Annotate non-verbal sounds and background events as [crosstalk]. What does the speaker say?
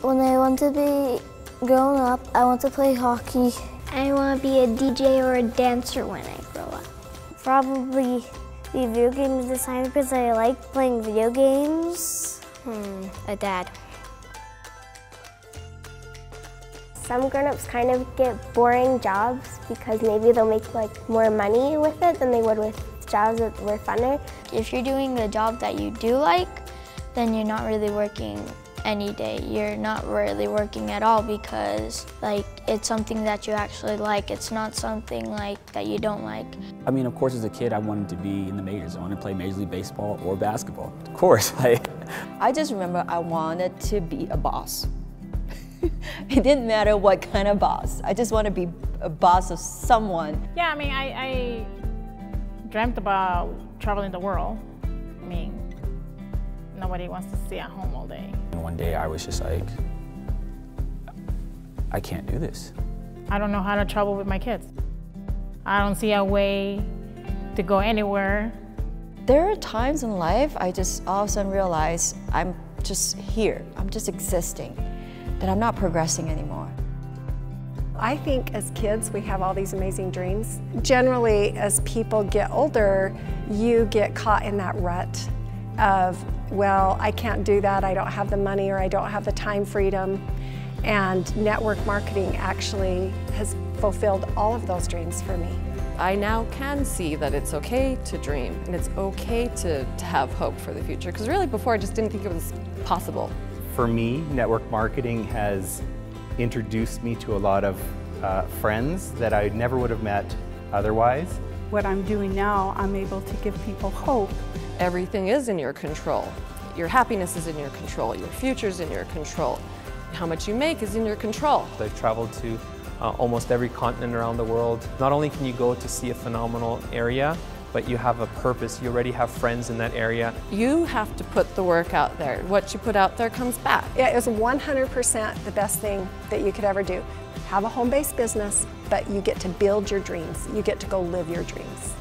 When I want to be grown up, I want to play hockey. I want to be a DJ or a dancer when I grow up. Probably be video games designer because I like playing video games. Hmm, a dad. Some grown-ups kind of get boring jobs because maybe they'll make like more money with it than they would with jobs that were funner. If you're doing the job that you do like, then you're not really working any day. You're not really working at all because like it's something that you actually like. It's not something like that you don't like. I mean, of course, as a kid, I wanted to be in the majors. I wanted to play Major League Baseball or basketball. Of course. [laughs] Like. I just remember I wanted to be a boss. [laughs] it didn't matter what kind of boss. I just want to be a boss of someone. Yeah, I mean, I, I dreamt about traveling the world. I mean, nobody wants to stay at home all day. And one day I was just like, I can't do this. I don't know how to travel with my kids. I don't see a way to go anywhere. There are times in life I just all of a sudden realize I'm just here. I'm just existing, that I'm not progressing anymore. I think as kids we have all these amazing dreams. Generally, as people get older, you get caught in that rut of, well, I can't do that, I don't have the money or I don't have the time freedom. And network marketing actually has fulfilled all of those dreams for me. I now can see that it's okay to dream and it's okay to, to have hope for the future. Because really before I just didn't think it was possible. For me, network marketing has introduced me to a lot of uh, friends that I never would have met otherwise. What I'm doing now, I'm able to give people hope. Everything is in your control. Your happiness is in your control. Your future is in your control. How much you make is in your control. I've traveled to uh, almost every continent around the world. Not only can you go to see a phenomenal area, but you have a purpose. You already have friends in that area. You have to put the work out there. What you put out there comes back. Yeah, it was 100% the best thing that you could ever do. Have a home-based business, but you get to build your dreams. You get to go live your dreams.